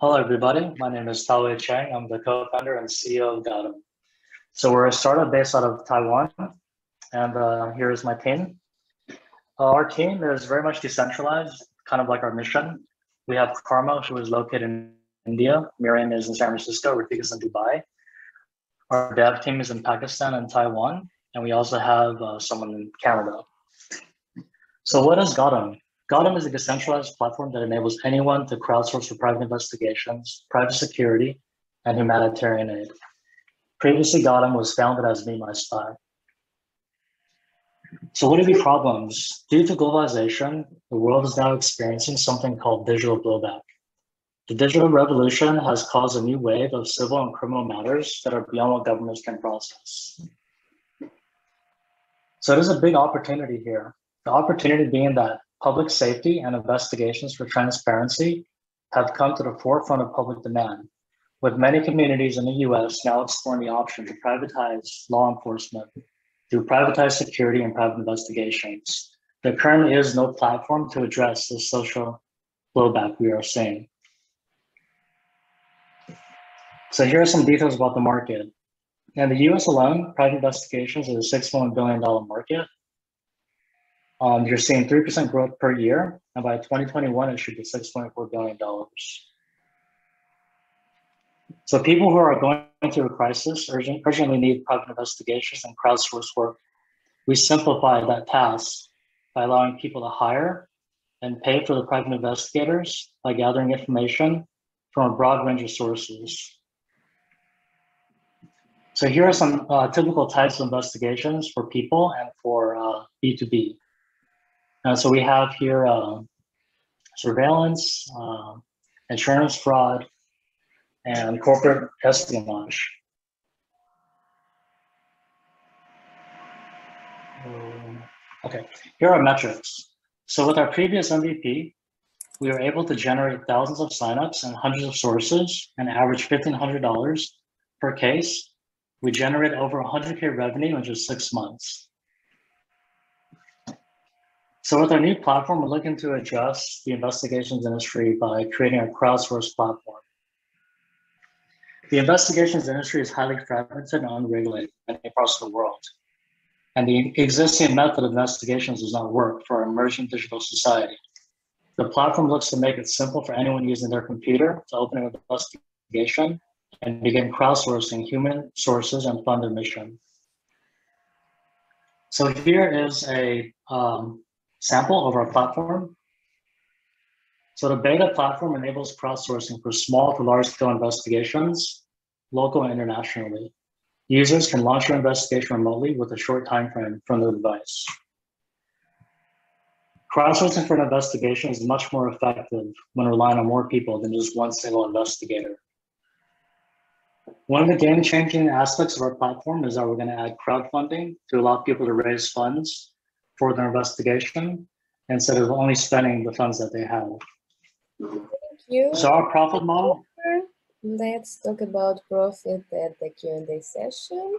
Hello, everybody. My name is Tao Chang. I'm the co-founder and CEO of Gotem. So we're a startup based out of Taiwan, and uh, here is my team. Uh, our team is very much decentralized, kind of like our mission. We have Karma, who is located in India. Miriam is in San Francisco. Rafik is in Dubai. Our dev team is in Pakistan and Taiwan, and we also have uh, someone in Canada. So what is Gotem? Gotem is a decentralized platform that enables anyone to crowdsource for private investigations, private security, and humanitarian aid. Previously, Gotem was founded as Me My Spy. So what are the problems? Due to globalization, the world is now experiencing something called digital blowback. The digital revolution has caused a new wave of civil and criminal matters that are beyond what governments can process. So there's a big opportunity here. The opportunity being that public safety and investigations for transparency have come to the forefront of public demand, with many communities in the US now exploring the option to privatize law enforcement through privatized security and private investigations. There currently is no platform to address the social blowback we are seeing. So here are some details about the market. In the US alone, private investigations is a $6.1 billion market um, you're seeing 3% growth per year, and by 2021, it should be $6.4 billion. So people who are going through a crisis urgent, urgently need private investigations and crowdsourced work. We simplify that task by allowing people to hire and pay for the private investigators by gathering information from a broad range of sources. So here are some uh, typical types of investigations for people and for uh, B2B. Uh, so we have here uh, surveillance, uh, insurance fraud, and corporate espionage. Um, okay, here are metrics. So with our previous MVP, we were able to generate thousands of signups and hundreds of sources and average $1,500 per case. We generate over 100K revenue in just six months. So with our new platform, we're looking to adjust the investigations industry by creating a crowdsourced platform. The investigations industry is highly fragmented and unregulated across the world. And the existing method of investigations does not work for our emerging digital society. The platform looks to make it simple for anyone using their computer to open an investigation and begin crowdsourcing human sources and fund their mission. So here is a um, sample of our platform. So the beta platform enables crowdsourcing for small to large scale investigations, local and internationally. Users can launch their investigation remotely with a short time frame from the device. Crowdsourcing for an investigation is much more effective when relying on more people than just one single investigator. One of the game-changing aspects of our platform is that we're going to add crowdfunding to allow people to raise funds for their investigation instead of only spending the funds that they have. Thank you. So our profit model. Let's talk about profit at the Q&A session.